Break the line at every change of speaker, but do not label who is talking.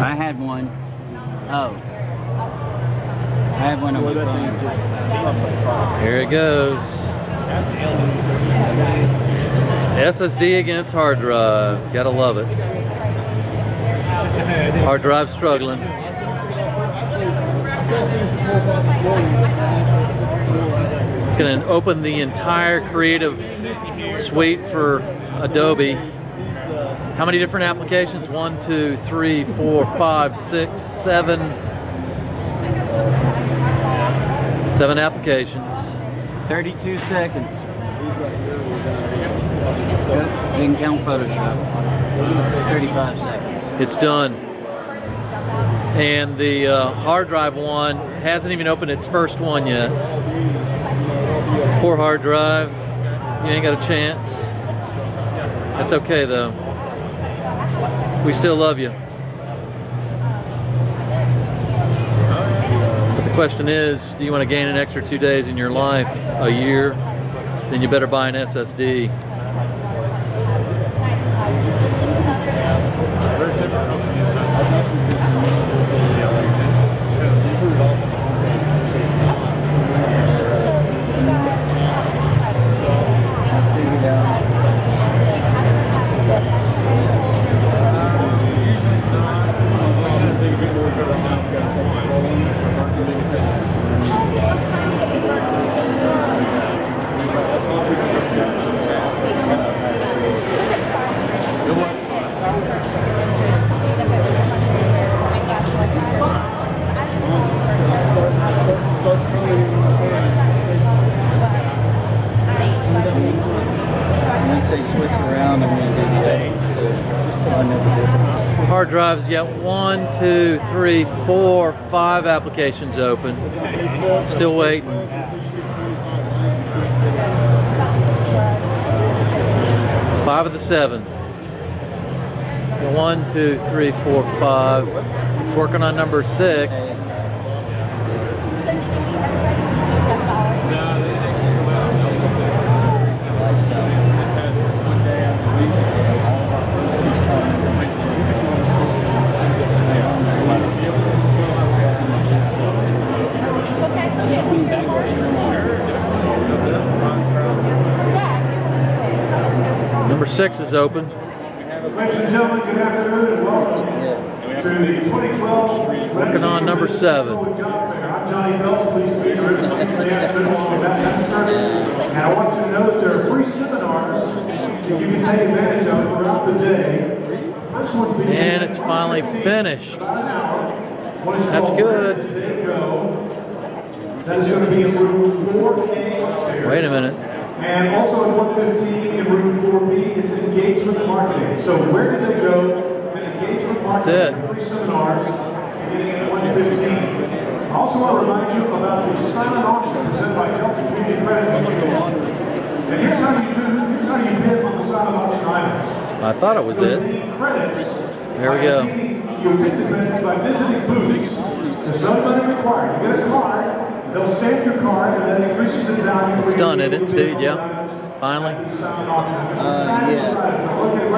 I had one. Oh. I had one on my phone.
Here it goes. SSD against hard drive. Gotta love it. Hard drive struggling. It's gonna open the entire creative suite for Adobe. How many different applications? One, two, three, four, five, six, seven. Seven applications.
32 seconds. Can count Photoshop. 35 seconds.
It's done. And the uh, hard drive one hasn't even opened its first one yet. Poor hard drive. You ain't got a chance. That's okay though. We still love you. But the question is, do you want to gain an extra two days in your life, a year? Then you better buy an SSD.
Once
Hard drives, got one, two, three, four, five applications open. Still waiting. Five of the seven. One, two, three, four, five. It's working on number six. Six is open.
Ladies and gentlemen, good afternoon and welcome to the 2012
Working on number seven.
I'm Johnny Phelps, police speaker, representing the afternoon along with Matt Hemster. And I want you to know that there are free seminars that you can take advantage of throughout the day. First one's beginning
And it's finally finished.
about an hour. One is
That's good.
Where Did the Day Go? That is going to be in room 4K upstairs.
Wait a minute.
And also at 115 in room 4B, it's So where did they go? And engagement marketing. Free seminars beginning at 115. I also want to remind you about the silent auction presented by Delta Community Credit Union. And here's how you do, here's how you bid on the silent auction items.
I thought it was
You'll
it.
credits.
There we go.
You'll take the credits by visiting booths. There's no money required. You get a card, they'll stamp your card, and then it increases in value.
It's done, isn't it, Steve? Yeah. Finally.
At the silent auction. There's some
Uh, yeah.
looking